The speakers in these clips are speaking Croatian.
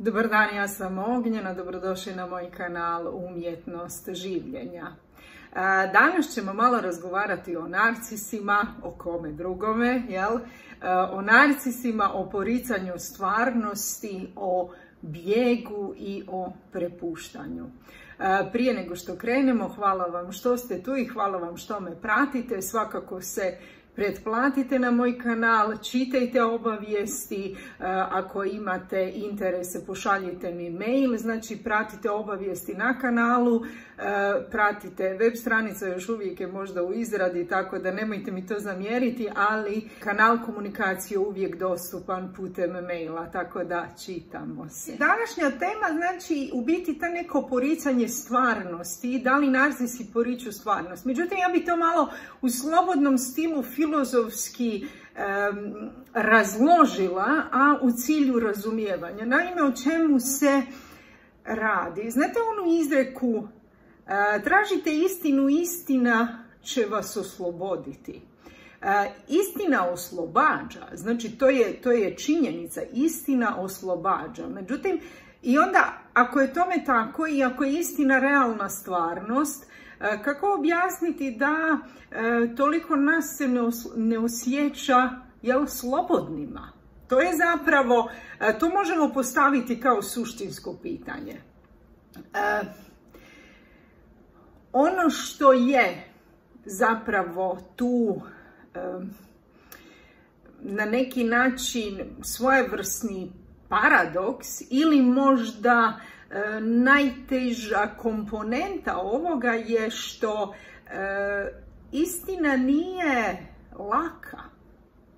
Dobar dan, ja sam Ognjena, dobrodošli na moj kanal Umjetnost življenja. Danas ćemo malo razgovarati o narcisima, o kome drugome, jel? O narcisima, o poricanju stvarnosti, o bijegu i o prepuštanju. Prije nego što krenemo, hvala vam što ste tu i hvala vam što me pratite. Svakako se pretplatite na moj kanal, čitajte obavijesti, e, ako imate interese pošaljite mi mail, znači pratite obavijesti na kanalu, e, pratite web stranica, još uvijek je možda u izradi, tako da nemojte mi to zamjeriti, ali kanal komunikacije uvijek dostupan putem maila, tako da čitamo se. Današnja tema znači u biti ta neko poricanje stvarnosti, da li narcisi poriču stvarnost. Međutim, ja bi to malo u slobodnom stilu filozofski razložila, a u cilju razumijevanja. Naime, o čemu se radi? Znate onu izreku, e, tražite istinu, istina će vas osloboditi. E, istina oslobađa, znači to je, činjenica, istina oslobađa. Međutim, i onda ako je tome tako i ako je istina realna stvarnost, kako objasniti da e, toliko nas se ne osjeća jel, slobodnima? To je zapravo, e, to možemo postaviti kao suštinsko pitanje. Ono što je zapravo tu na neki način svojevrsni paradoks ili možda E, najteža komponenta ovoga je što e, istina nije laka.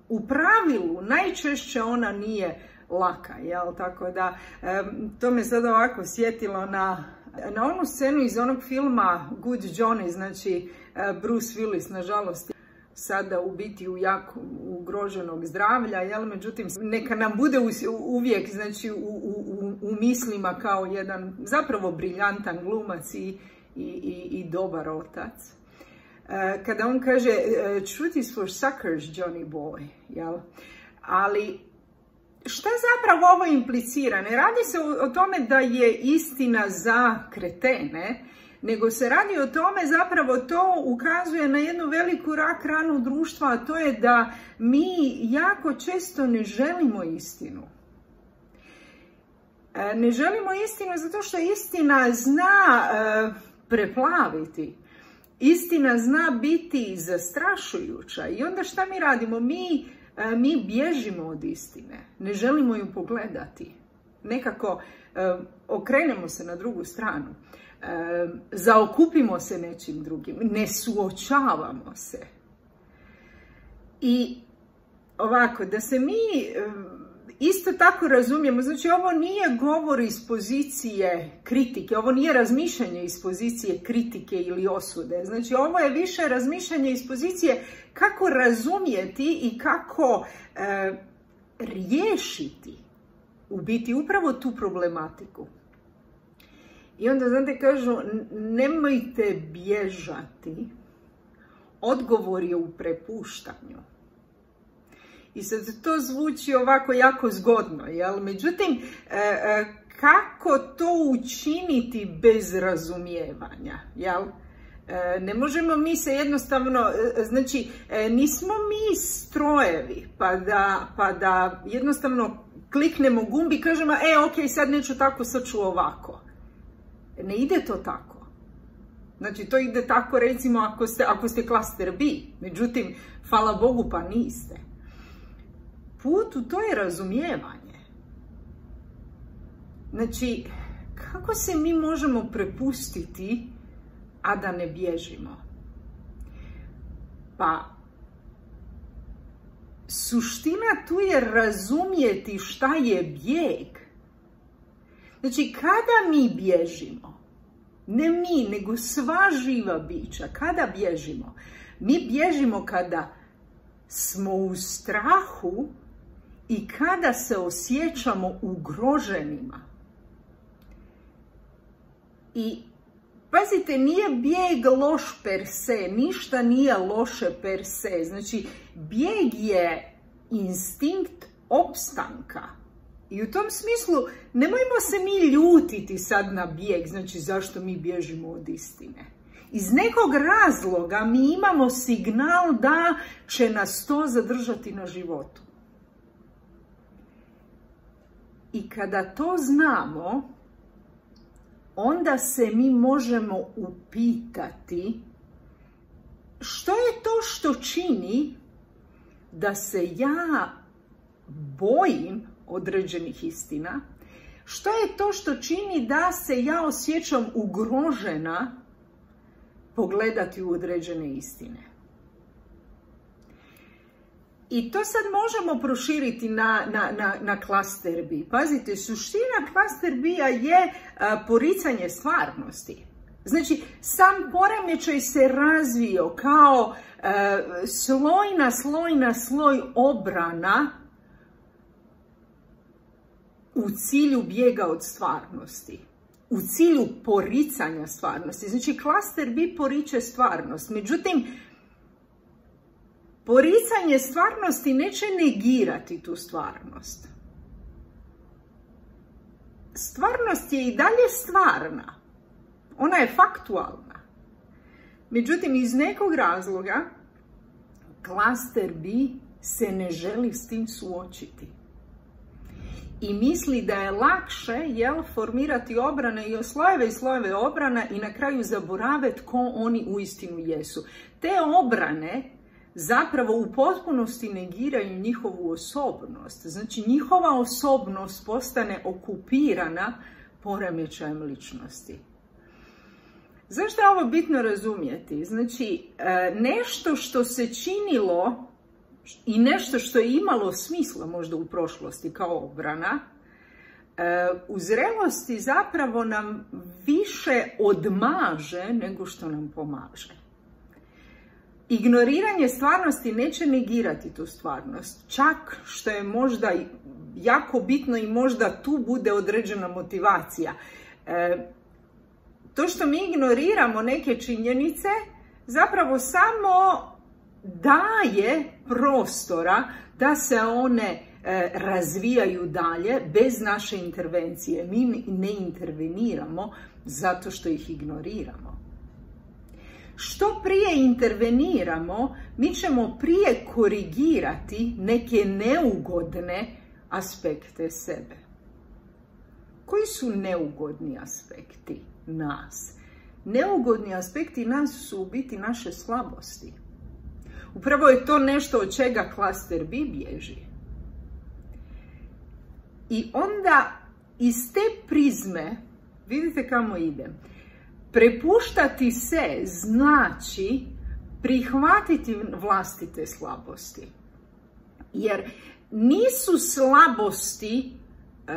U pravilu najčešće ona nije laka, jel? Tako da e, to me sad ovako sjetilo na, na onu scenu iz onog filma Good Johnny, znači Bruce Willis, nažalost, sada u biti u jako ugroženog zdravlja, jel? međutim neka nam bude uvijek znači, u, u, u mislima kao jedan zapravo briljantan glumac i, i, i dobar otac. E, kada on kaže e, truth is for suckers, Johnny boy, jel? ali šta zapravo ovo implicira? Ne radi se o tome da je istina za kretene, nego se radi o tome zapravo to ukazuje na jednu veliku rak ranu društva, a to je da mi jako često ne želimo istinu. E, ne želimo istinu zato što istina zna e, preplaviti. Istina zna biti zastrašujuća i onda šta mi radimo? Mi, e, mi bježimo od istine, ne želimo ju pogledati. Nekako okrenemo se na drugu stranu zaokupimo se nečim drugim, ne suočavamo se. I ovako, da se mi isto tako razumijemo, znači ovo nije govor iz pozicije kritike, ovo nije razmišljanje iz pozicije kritike ili osude, znači ovo je više razmišljanje iz pozicije kako razumijeti i kako riješiti u biti upravo tu problematiku. I onda, znate, kažu, nemojte bježati. Odgovor je u prepuštanju. I sad to zvuči ovako jako zgodno, jel? Međutim, e, e, kako to učiniti bez razumijevanja, jel? E, ne možemo mi se jednostavno, znači, nismo mi strojevi, pa da, pa da jednostavno kliknemo gumbi i kažemo, e, ok, sad neću tako, sad ću ovako. Ne ide to tako. Znači, to ide tako recimo ako ste, ako ste klaster B. Međutim, hvala Bogu pa niste. Put u to je razumijevanje. Znači, kako se mi možemo prepustiti, a da ne bježimo? Pa, suština tu je razumjeti šta je bijeg Znači, kada mi bježimo, ne mi, nego sva živa bića, kada bježimo? Mi bježimo kada smo u strahu i kada se osjećamo ugroženima. I pazite, nije bijeg loš per se, ništa nije loše per se. Znači, bijeg je instinkt opstanka I u tom smislu nemojmo se mi ljutiti sad na bijeg, znači zašto mi bježimo od istine. Iz nekog razloga mi imamo signal da će nas to zadržati na životu. I kada to znamo, onda se mi možemo upitati što je to što čini da se ja bojim određenih istina, što je to što čini da se ja osjećam ugrožena pogledati u određene istine. I to sad možemo proširiti na, na, na, na klaster B. Pazite, suština klaster B je poricanje stvarnosti. Znači, sam poremećaj se razvio kao sloj na sloj na sloj obrana u cilju bijega od stvarnosti u cilju poricanja stvarnosti. Znači, klaster B poriče stvarnost. Međutim, poricanje stvarnosti neće negirati tu stvarnost. Stvarnost je i dalje stvarna. Ona je faktualna. Međutim, iz nekog razloga klaster B se ne želi s tim suočiti i misli da je lakše jel, formirati obrane i slojeve i slojeve obrana i na kraju zaborave tko oni uistinu jesu. Te obrane zapravo u potpunosti negiraju njihovu osobnost. Znači njihova osobnost postane okupirana poremećajem ličnosti. Zašto je ovo bitno razumjeti? Znači, e, nešto što se činilo i nešto što je imalo smisla možda u prošlosti kao obrana, e, u zrelosti zapravo nam više odmaže nego što nam pomaže. Ignoriranje stvarnosti neće negirati tu stvarnost, čak što je možda jako bitno i možda tu bude određena motivacija. E, to što mi ignoriramo neke činjenice, zapravo samo daje prostora da se one e, razvijaju dalje bez naše intervencije. Mi ne interveniramo zato što ih ignoriramo. Što prije interveniramo, mi ćemo prije korigirati neke neugodne aspekte sebe. Koji su neugodni aspekti nas? Neugodni aspekti nas su biti naše slabosti. Upravo je to nešto od čega klaster B bježi. I onda iz te prizme, vidite kamo idem, prepuštati se znači prihvatiti vlastite slabosti. Jer nisu slabosti e,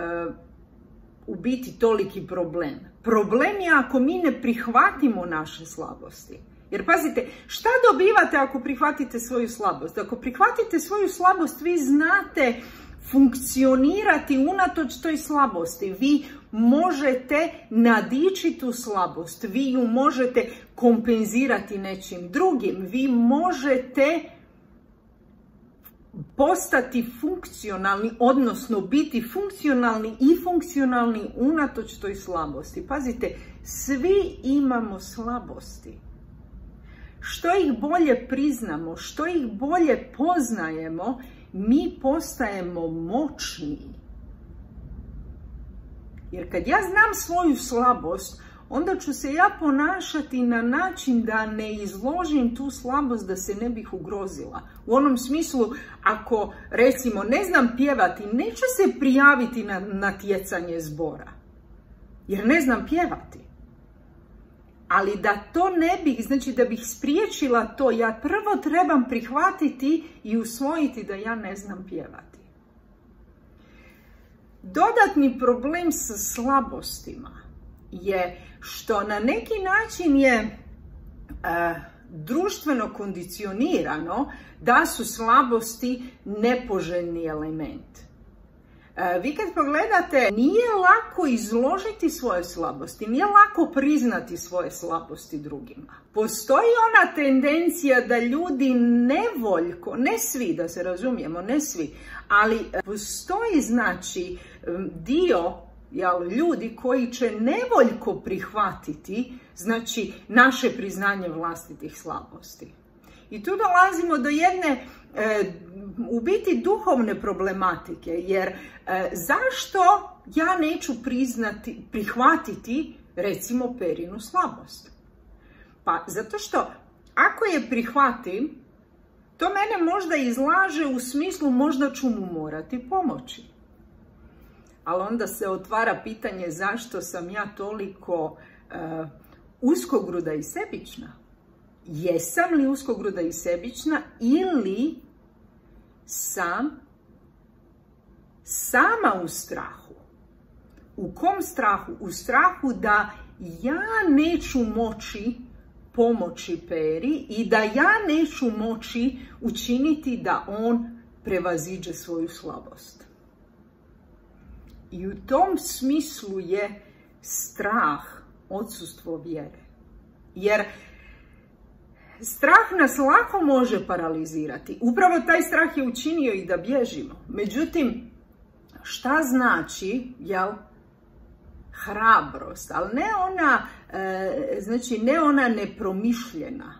u biti toliki problem. Problem je ako mi ne prihvatimo naše slabosti. Jer pazite, šta dobivate ako prihvatite svoju slabost? Ako prihvatite svoju slabost, vi znate funkcionirati unatoč toj slabosti. Vi možete nadići tu slabost, vi ju možete kompenzirati nečim drugim, vi možete postati funkcionalni, odnosno biti funkcionalni i funkcionalni unatoč toj slabosti. Pazite, svi imamo slabosti što ih bolje priznamo, što ih bolje poznajemo, mi postajemo moćniji. Jer kad ja znam svoju slabost, onda ću se ja ponašati na način da ne izložim tu slabost da se ne bih ugrozila. U onom smislu, ako recimo ne znam pjevati, neću se prijaviti na natjecanje zbora. Jer ne znam pjevati. Ali da to ne bih, znači da bih spriječila to, ja prvo trebam prihvatiti i usvojiti da ja ne znam pjevati. Dodatni problem sa slabostima je što na neki način je e, društveno kondicionirano da su slabosti nepoželjni element. E, vi kad pogledate, nije lako izložiti svoje slabosti, nije lako priznati svoje slabosti drugima. Postoji ona tendencija da ljudi nevoljko, ne svi da se razumijemo, ne svi, ali postoji znači dio jel, ljudi koji će nevoljko prihvatiti znači naše priznanje vlastitih slabosti. I tu dolazimo do jedne e, u biti duhovne problematike, jer e, zašto ja neću priznati, prihvatiti recimo perinu slabost? Pa zato što ako je prihvatim, to mene možda izlaže u smislu možda ću mu morati pomoći. Ali onda se otvara pitanje zašto sam ja toliko uh, uskogruda i sebična. Jesam li uskogruda i sebična ili sam sama u strahu. U kom strahu? U strahu da ja neću moći pomoći Peri i da ja neću moći učiniti da on prevaziđe svoju slabost. I u tom smislu je strah odsustvo vjere. Jer strah nas lako može paralizirati. Upravo taj strah je učinio i da bježimo. Međutim, šta znači, jel, hrabrost, ali ne ona, e, znači ne ona nepromišljena,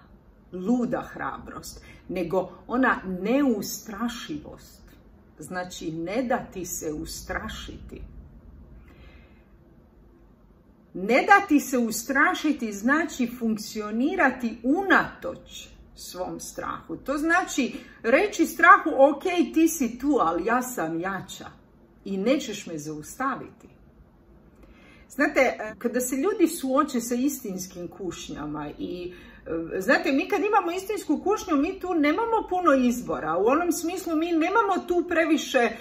luda hrabrost, nego ona neustrašivost. Znači ne dati se ustrašiti. Ne dati se ustrašiti znači funkcionirati unatoč svom strahu. To znači reći strahu, ok, ti si tu, ali ja sam jača i nećeš me zaustaviti. Znate, kada se ljudi suoče sa istinskim kušnjama i Znate, mi kad imamo istinsku kušnju, mi tu nemamo puno izbora. U onom smislu mi nemamo tu previše e,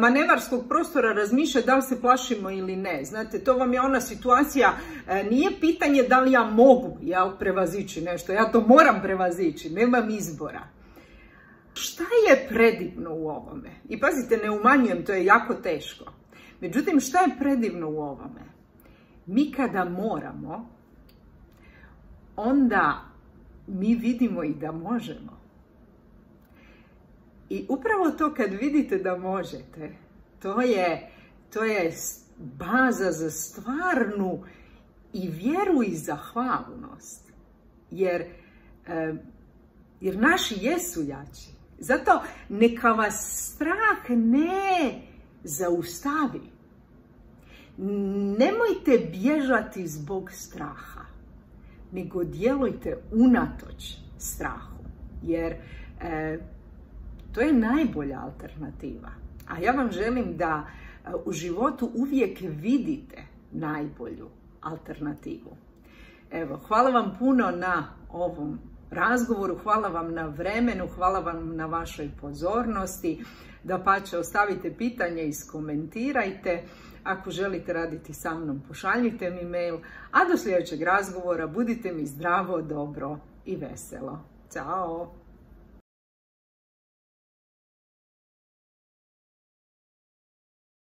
manevarskog prostora razmišljati da li se plašimo ili ne. Znate, to vam je ona situacija, e, nije pitanje da li ja mogu ja, prevazići nešto, ja to moram prevazići, nemam izbora. Šta je predivno u ovome? I pazite, ne umanjujem, to je jako teško. Međutim, šta je predivno u ovome? Mi kada moramo, onda mi vidimo i da možemo. I upravo to kad vidite da možete, to je, to je baza za stvarnu i vjeru i zahvalnost. Jer, jer naši jesu jači. Zato neka vas strah ne zaustavi. Nemojte bježati zbog straha nego djelujte unatoč strahu. Jer e, to je najbolja alternativa. A ja vam želim da e, u životu uvijek vidite najbolju alternativu. Evo, hvala vam puno na ovom razgovoru, hvala vam na vremenu, hvala vam na vašoj pozornosti. Da pa će ostavite pitanje, iskomentirajte. Ako želite raditi sa mnom, pošaljite mi mail. A do sljedećeg razgovora budite mi zdravo, dobro i veselo. Ćao!